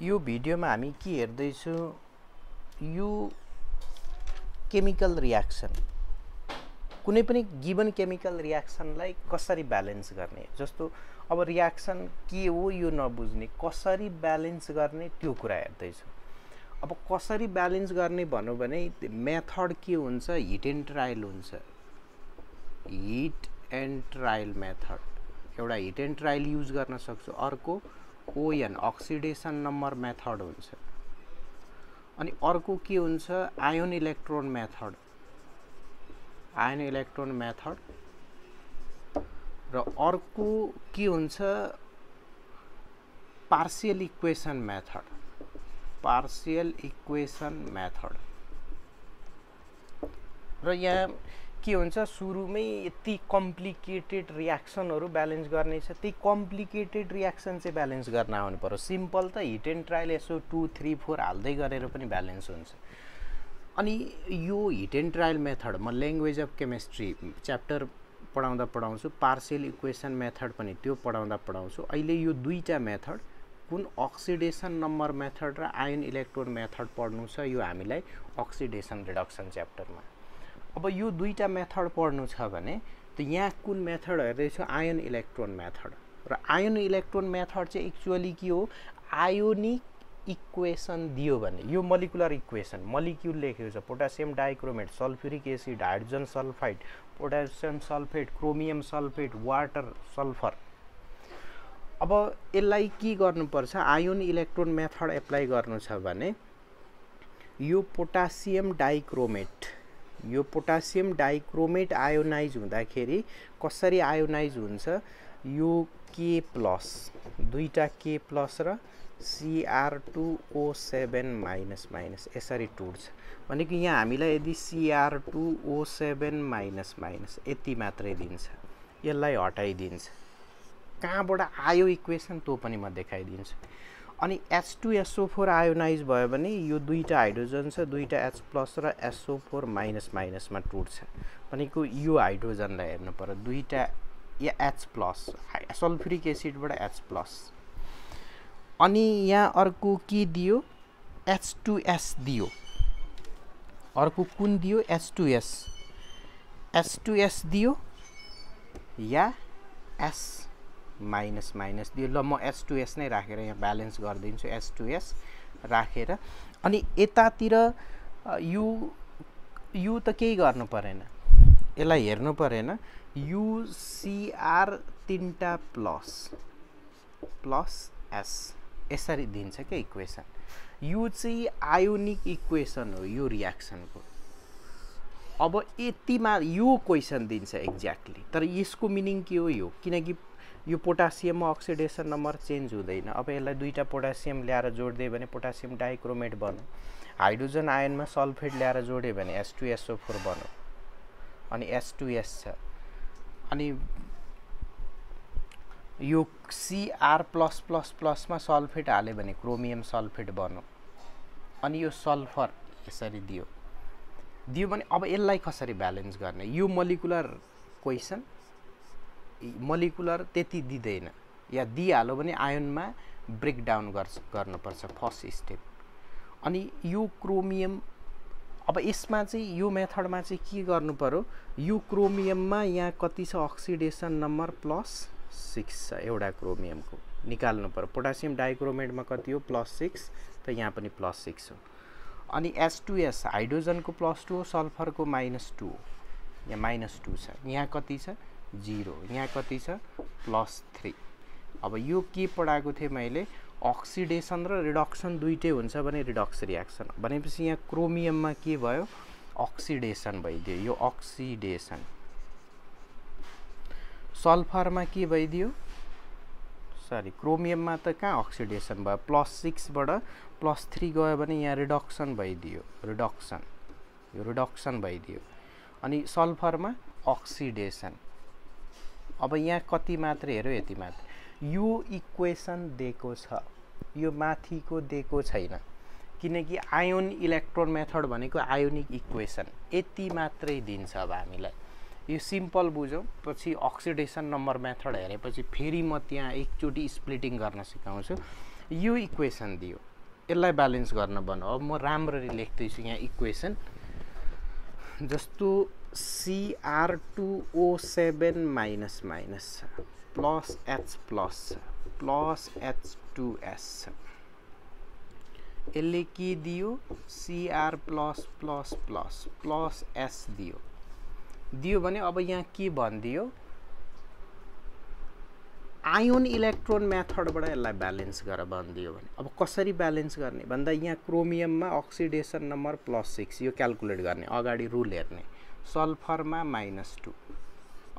यो भिडियोमा हामी के हेर्दैछौँ? यो केमिकल रियाक्सन। कुनै पनि गिभन केमिकल रियाक्सनलाई कसरी ब्यालेन्स गर्ने? जस्तो अब रियाक्सन के हो यो नबुझ्ने कसरी ब्यालेन्स गर्ने त्यो कुरा हेर्दैछौँ। अब कसरी ब्यालेन्स गर्ने भनौँ भने मेथड के हुन्छ? हिट एन्ड ट्रायल हुन्छ। Hit and trial method. एउटा हिट एन्ड ट्रायल युज गर्न सक्छु। अर्को ओएन अक्सिडेसन नम्बर मेथड हुन्छ। अनि अर्को के हुन्छ? Ion electron method ion electron method र अर्को के हुन्छ? Partial equation method partial equation method र यहाँ के हुन्छ सुरुमै यति कम्प्लिकेटेड रियाक्सनहरू ब्यालेन्स गर्ने छ। त्यही कम्प्लिकेटेड रियाक्सन चाहिँ ब्यालेन्स गर्न आउनु पऱ्यो। सिम्पल त हिट एन्ड ट्रायल यसो टू थ्री फोर हाल्दै गरेर पनि ब्यालेन्स हुन्छ। अनि यो हिट एन्ड ट्रायल मेथड म ल्याङ्ग्वेज अफ केमिस्ट्री च्याप्टर पढाउँदा पढाउँछु पार्सियल इक्वेसन मेथड पनि त्यो पढाउँदा पढाउँछु। अहिले यो दुईवटा मेथड कुन अक्सिडेसन नम्बर मेथड र आयन इलेक्ट्रोन मेथड पढ्नु छ यो हामीलाई अक्सिडेसन रिडक्सन च्याप्टरमा अब यो दुईवटा मेथड पढ्नु छ भने त यहाँ कुन मेथड हेर्दैछु? Ion electron method. र आयन इलेक्ट्रोन मेथड चाहिँ एक्चुअली के हो? आयोनिक इक्वेसन दियो भने यो मलिकुलर इक्वेसन मलिक्युल लेखेको छ। Potassium dichromate sulphuric acid hydrogen sulphide potassium sulphate chromium sulphate water sulphur. अब यसलाई के गर्नुपर्छ? आयोन इलेक्ट्रोन मेथड एप्लाई गर्नु छ भने यो पोटासियम डाइक्रोमेट यो पोटासियम डाइक्रोमेट आयोनाइज हुँदाखेरि कसरी आयोनाइज हुन्छ? यो के प्लस? दुईवटा के प्लस र C R two O seven minus minus यसरी टुट्छ। भनेको यहाँ हामीलाई यदि C R two O seven minus minus यति मात्रै दिन्छ यसलाई हटाइदिन्छ। कहाँबाट आयो इक्वेसन त्यो पनि म देखाइदिन्छु। अनि H two S O four ionise भयो भने यो दुईवटा हाइड्रोजन छ दुईवटा एच प्लस र एसओ फोर माइनस माइनसमा टुट्छ। भनेको यो हाइड्रोजनलाई हेर्नु पऱ्यो दुईवटा या एच प्लस सल्फ्युरिक एसिडबाट एच प्लस अनि यहाँ अर्को के दियो? एच टू एस दियो। अर्को कुन दियो? H two S H two S दियो या एस माइनस माइनस दियो। ल म एस टु एस नै राखेर यहाँ ब्यालेन्स गरिदिन्छु एस टु एस राखेर। अनि यतातिर यु यु त केही गर्नु परेन। यसलाई हेर्नु परेन। युसिआर तिनवटा प्लस प्लस एस यसरी दिन्छ क्या इक्वेसन। यो चाहिँ आयोनिक इक्वेसन हो यो रियाक्सनको। अब यतिमा यो क्वेसन दिन्छ एक्ज्याक्टली तर यसको मिनिङ के हो यो? किनकि यो पोटासियममा अक्सिडेसन नम्बर चेन्ज हुँदैन। अब यसलाई दुईवटा पोटासियम ल्याएर जोडिदियो भने पोटासियम डाइक्रोमेट बन्यो। हाइड्रोजन आयनमा सल्फेट ल्याएर जोड्यो भने एस टू फोर बन्यो। अनि एस टू छ। अनि यो सिआर प्लस प्लस प्लसमा सल्फेट हाल्यो भने क्रोमियम सल्फेट बन्यो। अनि यो सल्फर यसरी दियो। दियो भने अब यसलाई कसरी ब्यालेन्स गर्ने? यो मलिकुलर क्वेसन मलिकुलर त्यति दिँदैन। या दिइहाल्यो भने आयनमा ब्रेकडाउन गर्छ गर्नुपर्छ फर्स्ट स्टेप अनि यो क्रोमियम अब यसमा चाहिँ यो मेथडमा चाहिँ के गर्नु पऱ्यो यो क्रोमियममा यहाँ कति छ? अक्सिडेसन नम्बर प्लस सिक्स छ एउटा क्रोमियमको निकाल्नु पऱ्यो पोटासियम डाइक्रोमेटमा कति हो? प्लस सिक्स त यहाँ पनि प्लस सिक्स हो। अनि एस टू एस हाइड्रोजनको प्लस टू हो सल्फरको माइनस टू हो। यहाँ माइनस टू छ। यहाँ कति छ? जिरो। यहाँ कति छ? Plus three. अब यो के पढाएको थिएँ मैले? अक्सिडेसन र रिडक्सन दुइटै हुन्छ भने रिडक्स रियाक्सन भनेपछि यहाँ क्रोमियममा के भयो? अक्सिडेसन भइदियो। यो अक्सिडेसन सल्फरमा के भइदियो? सरी क्रोमियममा त कहाँ अक्सिडेसन भयो? प्लस सिक्सबाट प्लस थ्री गयो भने यहाँ रिडक्सन भइदियो। रिडक्सन यो रिडक्सन भइदियो। अनि सल्फरमा अक्सिडेसन अब यहाँ कति मात्रै हेऱ्यो यति मात्र। यो इक्वेसन दिएको छ। यो माथिको दिएको छैन। किनकि आयोन इलेक्ट्रोन मेथड भनेको आयोनिक इक्वेसन। यति मात्रै दिन्छ अब हामीलाई। यो सिम्पल बुझौँ पछि अक्सिडेसन नम्बर मेथड हेरेपछि फेरि म त्यहाँ एकचोटि स्प्लिटिङ गर्न सिकाउँछु। यो इक्वेसन दियो। यसलाई ब्यालेन्स गर्न भन्नु अब म राम्ररी लेख्दैछु यहाँ इक्वेसन। जस्तो C R two O seven minus minus छ प्लस एच प्लस छ प्लस एच टु एस छ यसले के दियो? C R plus plus plus plus S दियो. दियो भने अब यहाँ के भनिदियो? आयोन इलेक्ट्रोन मेथडबाट यसलाई ब्यालेन्स गरेर भनिदियो भने। अब कसरी ब्यालेन्स गर्ने? भन्दा यहाँ क्रोमियममा अक्सिडेसन नम्बर प्लस सिक्स यो क्यालकुलेट गर्ने अगाडि रुल हेर्ने। सल्फरमा माइनस टू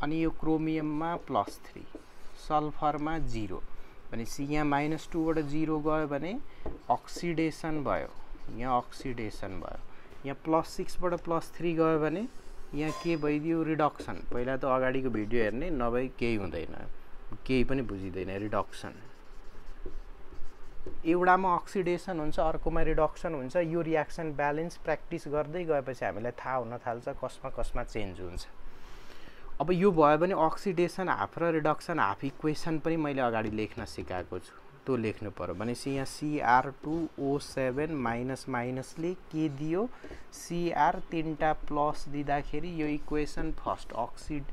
अनि यो क्रोमियममा प्लस थ्री सल्फरमा जिरो। भनेपछि यहाँ माइनस टूबाट जिरो गयो भने अक्सिडेसन भयो यहाँ अक्सिडेसन भयो। यहाँ प्लस सिक्सबाट प्लस थ्री गयो भने यहाँ के भइदियो? रिडक्सन। पहिला त अगाडिको भिडियो हेर्ने नभए केही हुँदैन। केही पनि बुझिँदैन रिडक्सन। एउटामा अक्सिडेसन हुन्छ अर्कोमा रिडक्सन हुन्छ यो रियाक्सन ब्यालेन्स प्र्याक्टिस गर्दै गएपछि हामीलाई थाहा हुन थाल्छ कसमा कसमा चेन्ज हुन्छ। अब यो भयो भने अक्सिडेसन हाफ र रिडक्सन हाफ इक्वेसन पनि मैले अगाडि लेख्न सिकाएको छु। त्यो लेख्नु पऱ्यो भनेपछि यहाँ C R two O seven minus माइनसले के दियो? सिआर तिनवटा प्लस दिँदाखेरि यो इक्वेसन फर्स्ट अक्सिड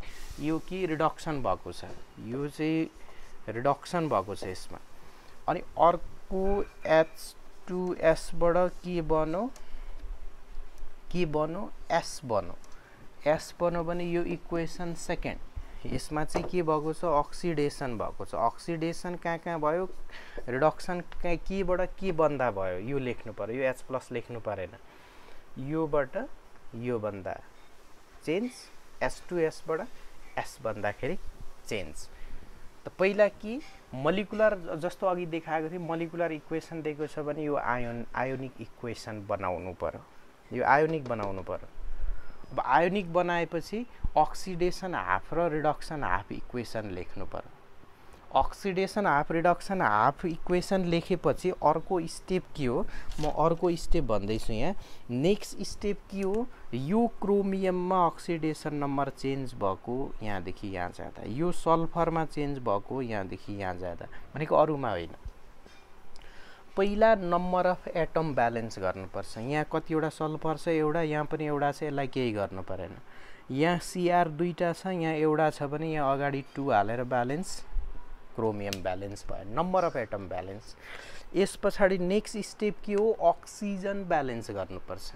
यो के? रिडक्सन भएको छ। यो चाहिँ रिडक्सन भएको छ यसमा। अनि अर्को एच टु एसबाट के बनो? के बनो? एस बनो। एस बनो भने यो इक्वेसन सेकेन्ड। यसमा चाहिँ के भएको छ? अक्सिडेसन भएको छ। अक्सिडेसन कहाँ कहाँ भयो? रिडक्सन कहाँ केबाट के बन्दा भयो? यो लेख्नु पऱ्यो। यो एच प्लस लेख्नु परेन। योबाट यो बन्दा चेन्ज एस टु एसबाट एस बन्दाखेरि चेन्ज। त पहिला कि मलिकुलर जस्तो अघि देखाएको थियो मलिकुलर इक्वेसन दिएको छ भने यो आयोन आयोनिक इक्वेसन बनाउनु पऱ्यो यो आयोनिक बनाउनु पऱ्यो अब आयोनिक बनाएपछि अक्सिडेसन हाफ र रिडक्सन हाफ इक्वेसन लेख्नु पर्यो। Oxidation half reduction half equation लेखेपछि अर्को स्टेप के हो? म अर्को स्टेप भन्दैछु यहाँ। नेक्स्ट स्टेप के हो? यो क्रोमियममा अक्सिडेसन नम्बर चेन्ज भएको यहाँदेखि यहाँ जाँदा। यो सल्फरमा चेन्ज भएको यहाँदेखि यहाँ जाँदा। भनेको अरूमा होइन। पहिला नम्बर अफ एटम ब्यालेन्स गर्नुपर्छ। यहाँ कतिवटा सल्फर छ एउटा यहाँ पनि एउटा छ यसलाई केही गर्नु परेन। यहाँ सिआर दुईवटा छ यहाँ एउटा छ भने यहाँ अगाडि टू हालेर ब्यालेन्स क्रोमियम ब्यालेन्स भयो नम्बर अफ एटम ब्यालेन्स यस पछाडि नेक्स्ट स्टेप के हो अक्सिजन ब्यालेन्स गर्नुपर्छ।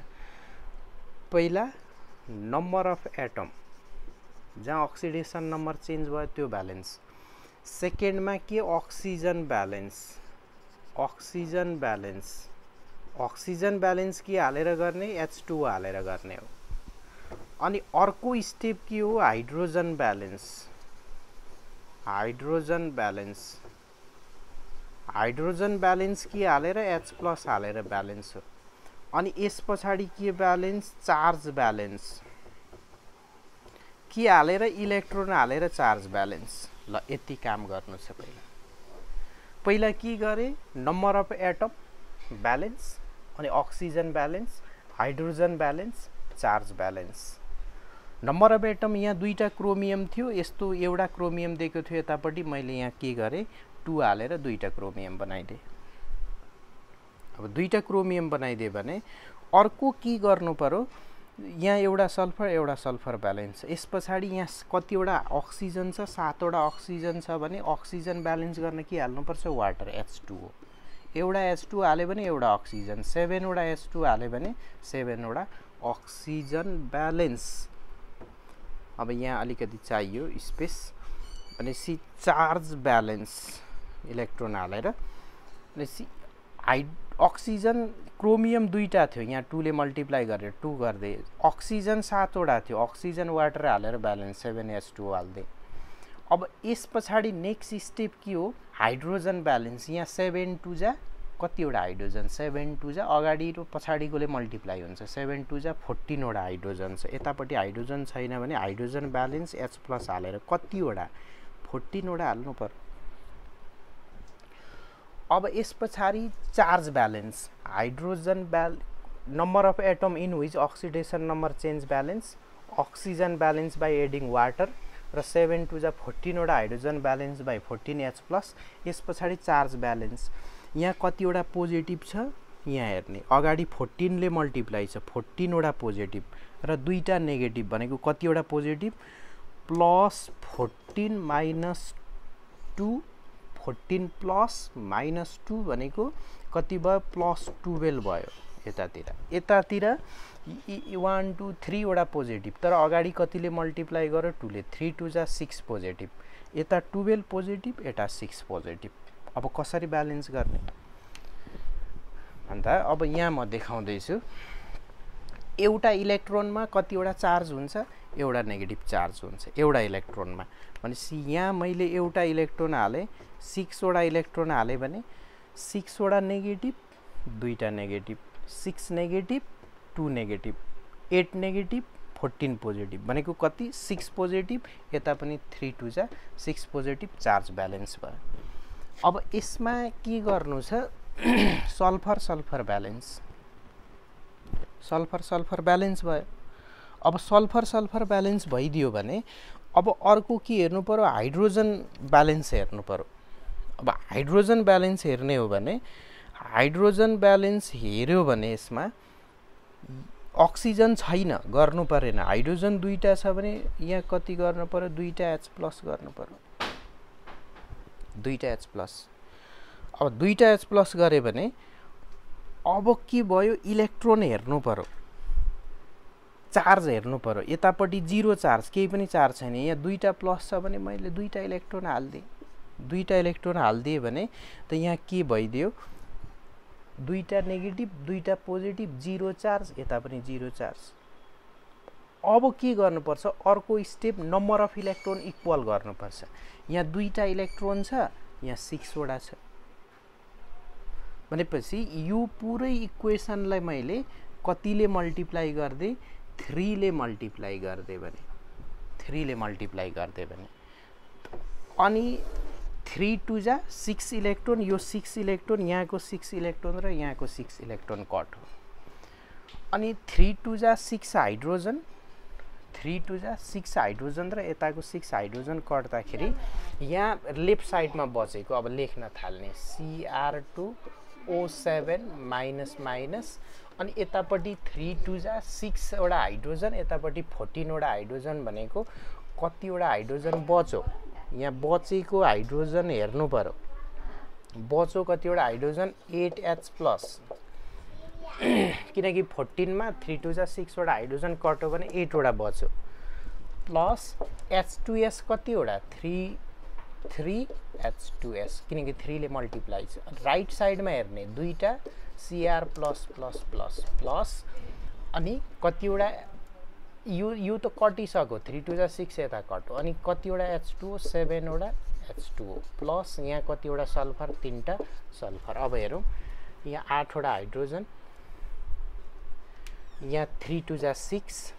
पहिला नम्बर अफ एटम जहाँ अक्सिडेसन नम्बर चेन्ज भयो त्यो ब्यालेन्स सेकेन्डमा के? Oxygen balance oxygen balance oxygen balance के हालेर गर्ने? एच टू हालेर गर्ने हो। अनि अर्को स्टेप के हो? Hydrogen balance hydrogen balance. Hydrogen balance के हालेर एच प्लस हालेर ब्यालेन्स हो। अनि यस पछाडि के ब्यालेन्स? Charge balance. के हालेर? इलेक्ट्रोन हालेर चार्ज ब्यालेन्स। ल यति काम गर्नु छ पहिला। पहिला के गरे? नम्बर अफ एटम ब्यालेन्स अनि oxygen balance hydrogen balance charge balance. Number of atom यहाँ दुईवटा क्रोमियम थियो। यस्तो एउटा क्रोमियम दिएको थियो यतापट्टि। मैले यहाँ के गरेँ? टु हालेर दुईवटा क्रोमियम बनाइदिएँ। अब दुईवटा क्रोमियम बनाइदिएँ भने अर्को के गर्नु पऱ्यो यहाँ एउटा सल्फर एउटा सल्फर ब्यालेन्स। यस पछाडि यहाँ कतिवटा अक्सिजन छ? सातवटा अक्सिजन छ भने अक्सिजन ब्यालेन्स गर्न के हाल्नुपर्छ? वाटर एच टू हो एउटा एच टू हाल्यो भने एउटा अक्सिजन। सेभेनवटा एच टू हाल्यो भने सेभेनवटा अक्सिजन ब्यालेन्स। अब यहाँ अलिकति चाहियो स्पेस भनेपछि चार्ज ब्यालेन्स इलेक्ट्रोन हालेर भनेपछि हाइड अक्सिजन क्रोमियम दुईवटा थियो। यहाँ टूले मल्टिप्लाई गरेर टू गरिदिए अक्सिजन सातवटा थियो। अक्सिजन वाटर हालेर ब्यालेन्स सेभेन एस टू हालिदिएँ अब यस पछाडि नेक्स्ट स्टेप के हो? Hydrogen balance. यहाँ सेभेन टू जा कतिवटा हाइड्रोजन? सेभेन टू जा अगाडि र पछाडिकोले मल्टिप्लाई हुन्छ। सेभेन टू जा फोर्टिनवटा हाइड्रोजन छ। यतापट्टि हाइड्रोजन छैन भने हाइड्रोजन ब्यालेन्स एच प्लस हालेर कतिवटा फोर्टिनवटा हाल्नु पर्यो। अब यस पछाडि charge balance hydrogen balance number of atom in which oxidation number change balance oxygen balance by adding water र सेभेन टू जा फोर्टिनवटा hydrogen balance by fourteen H plus यस पछाडि चार्ज ब्यालेन्स। यहाँ कतिवटा पोजिटिभ छ यहाँ हेर्ने। अगाडि फोर्टिनले मल्टिप्लाई छ फोर्टिनवटा पोजिटिभ र दुईवटा नेगेटिभ भनेको कतिवटा positive? Plus fourteen minus two fourteen plus minus two भनेको कति भयो? प्लस टुवेल्भ भयो यतातिर। यतातिर वान टू थ्रीवटा पोजिटिभ। तर अगाडि कतिले मल्टिप्लाई गर्यो? टूले। थ्री टू जा सिक्स पोजिटिभ। यता टुवेल्भ पोजिटिभ यता सिक्स पोजिटिभ। अब कसरी ब्यालेन्स गर्ने? अन्त अब यहाँ म देखाउँदैछु। एउटा इलेक्ट्रोनमा कतिवटा चार्ज हुन्छ एउटा नेगेटिभ चार्ज हुन्छ एउटा इलेक्ट्रोनमा। भनेपछि यहाँ मैले एउटा इलेक्ट्रोन हालेँ सिक्सवटा इलेक्ट्रोन हालेँ भने सिक्सवटा नेगेटिभ दुईवटा negative six negative two negative eight negative fourteen positive. भनेको कति? सिक्स पोजिटिभ यता पनि थ्री टू जा सिक्स पोजिटिभ चार्ज ब्यालेन्स भयो। अब यसमा के गर्नु छ? Sulphur sulphur balance. Sulphur sulphur balance भयो। अब सल्फर सल्फर ब्यालेन्स भइदियो भने अब अर्को के हेर्नु पऱ्यो हाइड्रोजन ब्यालेन्स हेर्नु पऱ्यो अब हाइड्रोजन ब्यालेन्स हेर्ने हो भने हाइड्रोजन ब्यालेन्स हेऱ्यो भने यसमा अक्सिजन छैन गर्नु परेन। हाइड्रोजन दुईवटा छ भने यहाँ कति गर्नु पऱ्यो दुईवटा एच प्लस गर्नु पऱ्यो दुईवटा एच प्लस अब दुईवटा एच प्लस गऱ्यो भने अब के भयो? इलेक्ट्रोन हेर्नु पऱ्यो चार्ज हेर्नु पऱ्यो यतापट्टि जिरो चार्ज केही पनि चार्ज छैन। यहाँ दुईवटा प्लस छ भने मैले दुईवटा इलेक्ट्रोन हालिदिएँ। दुईवटा इलेक्ट्रोन हालिदिएँ भने त यहाँ के भइदियो? दुईवटा नेगेटिभ दुईवटा पोजिटिभ जिरो चार्ज यता पनि जिरो चार्ज। अब के गर्नुपर्छ? अर्को step number of electron equal गर्नुपर्छ। यहाँ दुईवटा इलेक्ट्रोन छ यहाँ सिक्सवटा छ। भनेपछि यो पुरै इक्वेसनलाई मैले कतिले मल्टिप्लाई गरिदिएँ थ्रीले मल्टिप्लाई गरिदिएँ भने थ्रीले मल्टिप्लाई गरिदिएँ भने। अनि थ्री टू जा सिक्स इलेक्ट्रोन यो सिक्स इलेक्ट्रोन यहाँको सिक्स इलेक्ट्रोन र यहाँको सिक्स इलेक्ट्रोन कट हो। अनि थ्री टू जा सिक्स हाइड्रोजन थ्री टू जा सिक्स हाइड्रोजन र यताको सिक्स हाइड्रोजन कट्दाखेरि यहाँ लेफ्ट साइडमा बचेको अब लेख्न थाल्ने C R two O seven minus minus अनि यतापट्टि थ्री टू जा सिक्सवटा हाइड्रोजन यतापट्टि फोर्टिनवटा हाइड्रोजन भनेको कतिवटा हाइड्रोजन बच्यो? यहाँ बचेको हाइड्रोजन हेर्नु पऱ्यो बच्यो कतिवटा हाइड्रोजन? At H plus. किनकि फोर्टिनमा थ्री टू जा सिक्सवटा हाइड्रोजन कट्यो भने एटवटा बच्यो। प्लस एच टु एस कतिवटा? Three three H two S. किनकि थ्रीले मल्टिप्लाई छ। राइट साइडमा हेर्ने दुईवटा C R plus plus plus plus. अनि कतिवटा? यो यो त कटिसक्यो। थ्री टू जा सिक्स यता कट अनि कतिवटा? एच टू सेभेनवटा? एच टू प्लस यहाँ कतिवटा सल्फर? तिनवटा सल्फर। अब हेरौँ। यहाँ आठवटा हाइड्रोजन। यहाँ थ्री टू जा सिक्स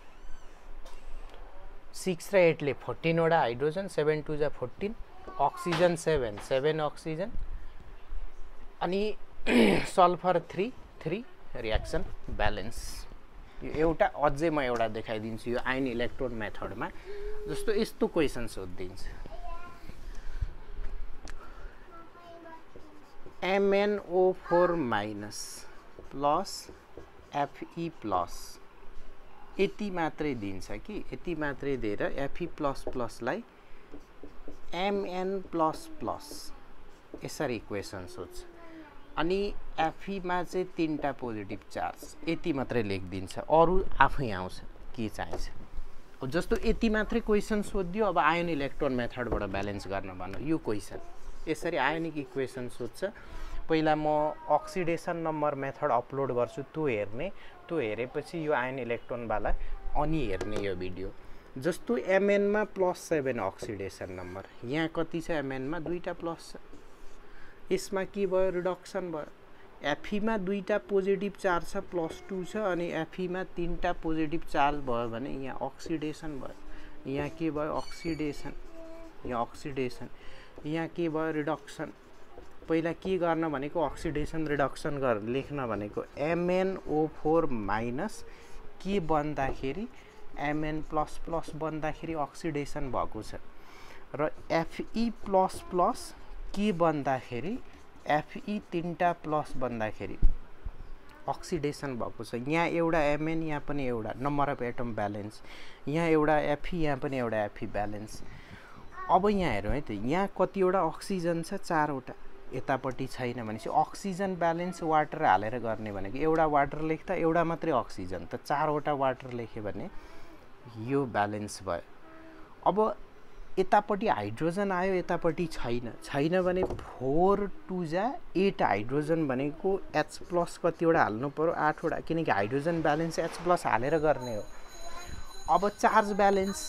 सिक्स र एटले फोर्टिनवटा हाइड्रोजन सेभेन टू जा fourteen oxygen seven seven oxygen अनि sulphur three three reaction balance यो एउटा अझै म एउटा देखाइदिन्छु यो आइन इलेक्ट्रोन मेथडमा जस्तो यस्तो question सोधिदिन्छ। M N O four minus plus F E plus यति मात्रै दिन्छ कि? यति मात्रै दिएर एफई प्लस प्लसलाई एमएन प्लस प्लस यसरी इक्वेसन सोध्छ। अनि एफीमा चाहिँ तिनवटा पोजिटिभ चार्ज यति मात्रै लेखिदिन्छ। अरू आफै आउँछ के चाहिन्छ? जस्तो यति मात्रै क्वेसन सोधिदियो अब आयोन इलेक्ट्रोन मेथडबाट ब्यालेन्स गर्न भन्नु यो क्वेसन यसरी आयोनिक इक्वेसन सोध्छ। पहिला म अक्सिडेसन नम्बर मेथड अपलोड गर्छु त्यो हेर्ने त्यो हेरेपछि यो आयन इलेक्ट्रोनवाला अनि हेर्ने यो भिडियो जस्तो एमएनमा प्लस सेभेन अक्सिडेसन नम्बर यहाँ कति छ एमएनमा दुईवटा प्लस छ। यसमा के भयो? रिडक्सन भयो। एफीमा दुईवटा पोजिटिभ चार्ज छ प्लस टू छ अनि एफीमा तिनवटा पोजिटिभ चार्ज भयो भने यहाँ अक्सिडेसन भयो। यहाँ के भयो? अक्सिडेसन यहाँ अक्सिडेसन यहाँ के भयो? रिडक्सन पहिला के गर्न भनेको अक्सिडेसन रिडक्सन गर लेख्न भनेको M N O four minus के बन्दाखेरि एमएन प्लस प्लस बन्दाखेरि अक्सिडेसन भएको छ। र एफई प्लस प्लस के बन्दाखेरि एफई तिनवटा प्लस भन्दाखेरि अक्सिडेसन भएको छ। यहाँ एउटा एमएन यहाँ पनि एउटा। नम्बर अफ एटम ब्यालेन्स यहाँ एउटा एफई यहाँ पनि एउटा एफई ब्यालेन्स अब यहाँ हेरौँ है त यहाँ कतिवटा अक्सिजन छ चारवटा। यतापट्टि छैन भनेपछि अक्सिजन ब्यालेन्स वाटर हालेर गर्ने भनेको एउटा वाटर लेख्दा एउटा मात्रै अक्सिजन त चारवटा वाटर लेख्यो भने यो ब्यालेन्स भयो। अब यतापट्टि हाइड्रोजन आयो यतापट्टि छैन। छैन भने फोर टू जा एट हाइड्रोजन भनेको एच प्लस कतिवटा हाल्नु पऱ्यो आठवटा। किनकि हाइड्रोजन ब्यालेन्स एच प्लस हालेर गर्ने हो। अब चार्ज ब्यालेन्स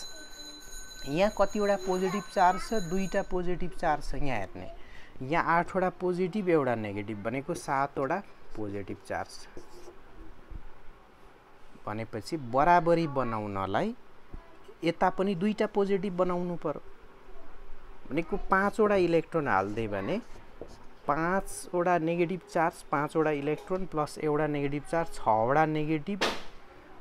यहाँ कतिवटा पोजिटिभ चार्ज छ दुईवटा पोजिटिभ चार्ज छ यहाँ हेर्ने। यहाँ आठवटा पोजिटिभ एउटा नेगेटिभ भनेको सातवटा पोजिटिभ चार्ज भनेपछि बराबरी बनाउनलाई यता पनि दुईवटा पोजिटिभ बनाउनु पऱ्यो भनेको पाँचवटा इलेक्ट्रोन हालिदियो भने पाँचवटा नेगेटिभ चार्ज पाँचवटा इलेक्ट्रोन प्लस एउटा नेगेटिभ चार्ज छवटा negative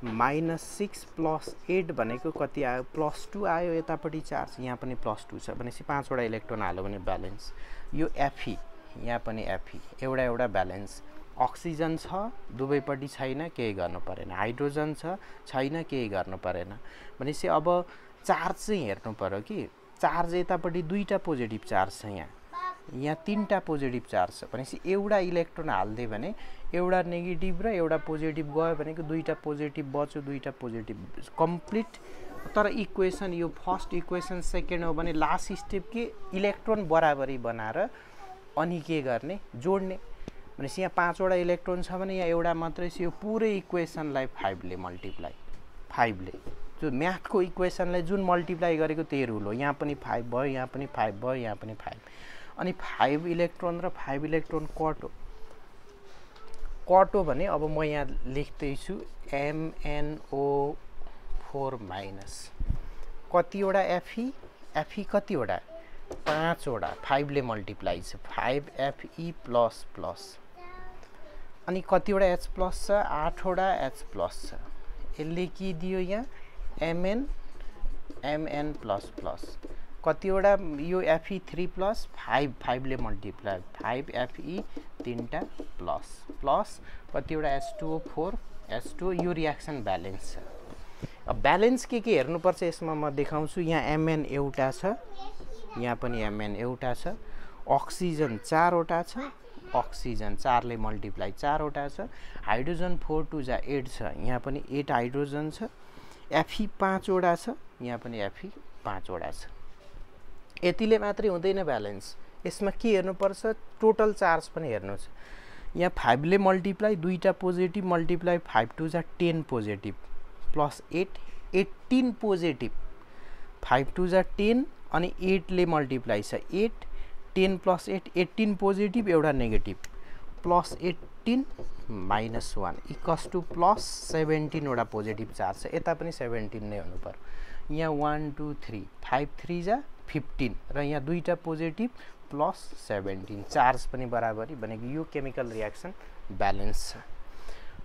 minus six plus eight भनेको कति आयो? प्लस टू आयो यतापट्टि चार्ज यहाँ पनि प्लस टू छ भनेपछि पाँचवटा इलेक्ट्रोन हाल्यो भने ब्यालेन्स। यो एफी यहाँ पनि एफी एउटा एउटा ब्यालेन्स। अक्सिजन छ दुवैपट्टि छैन केही गर्नु परेन। हाइड्रोजन छ छैन केही गर्नु परेन। भनेपछि अब चार्ज चाहिँ हेर्नु पऱ्यो कि चार्ज यतापट्टि दुईवटा पोजिटिभ चार्ज छ यहाँ। यहाँ तिनवटा पोजिटिभ चार्ज छ। भनेपछि एउटा इलेक्ट्रोन हालिदियो भने एउटा नेगेटिभ र एउटा पोजिटिभ गयो भनेको दुईवटा पोजिटिभ बच्यो दुईवटा पोजिटिभ कम्प्लिट तर इक्वेसन यो फर्स्ट इक्वेसन सेकेन्ड हो भने लास्ट स्टेप के? इलेक्ट्रोन बराबरी बनाएर अनि के गर्ने? जोड्ने। भनेपछि यहाँ पाँचवटा इलेक्ट्रोन छ भने यहाँ एउटा मात्रै छ। यो पुरै इक्वेसनलाई फाइभले मल्टिप्लाई फाइभले त्यो म्याथको इक्वेसनलाई जुन मल्टिप्लाई गरेको त्यही रुल हो। यहाँ पनि फाइभ भयो यहाँ पनि फाइभ भयो यहाँ पनि फाइभ अनि फाइभ इलेक्ट्रोन र फाइभ इलेक्ट्रोन कट हो कट हो भने अब म यहाँ लेख्दैछु M N O four minus कतिवटा एफई एफई कतिवटा? पाँचवटा। फाइभले मल्टिप्लाई छ। Five F E plus plus अनि कतिवटा एच प्लस छ? आठवटा एच प्लस छ। यसले के दियो यहाँ? एमएन एमएन प्लस प्लस कतिवटा यो F E three plus five फाइभले multiply five FE तिनवटा प्लस प्लस कतिवटा H two four H two यो रियाक्सन ब्यालेन्स छ। अब ब्यालेन्स के के हेर्नुपर्छ यसमा म देखाउँछु यहाँ एमएन एउटा छ यहाँ पनि एमएन एउटा छ अक्सिजन चारवटा छ अक्सिजन चारले मल्टिप्लाई चारवटा छ हाइड्रोजन फोर टू जा एट छ यहाँ पनि एट हाइड्रोजन छ एफी पाँचवटा छ यहाँ पनि एफी पाँचवटा छ। यतिले मात्रै हुँदैन ब्यालेन्स। यसमा के हेर्नुपर्छ टोटल चार्ज पनि हेर्नु छ यहाँ फाइभले मल्टिप्लाई दुईवटा पोजिटिभ मल्टिप्लाई फाइभ टू जा ten positive plus eight eighteen positive. Five two जा टेन अनि एटले मल्टिप्लाई छ। Eight ten plus eight eighteen positive एउटा negative. Plus eighteen minus one equals two plus सेभेन्टिनवटा positive charge छ। यता पनि सेभेन्टिन नै हुनु पऱ्यो यहाँ one two three five three जा फिफ्टिन र यहाँ दुईवटा पोजिटिभ प्लस सेभेन्टिन चार्ज पनि बराबरी भनेको यो केमिकल रियाक्सन ब्यालेन्स छ।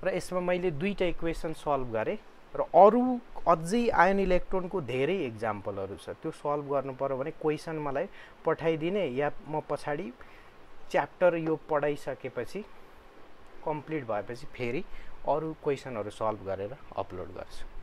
र यसमा मैले दुईवटा इक्वेसन सल्भ गरेँ र अरू अझै आयन इलेक्ट्रोनको धेरै इक्जाम्पलहरू छ। त्यो सल्भ गर्नु पऱ्यो भने क्वेसन मलाई पठाइदिने या म पछाडि च्याप्टर यो पढाइसकेपछि कम्प्लिट भएपछि फेरि अरू क्वेसनहरू सल्भ गरेर अपलोड गर्छु।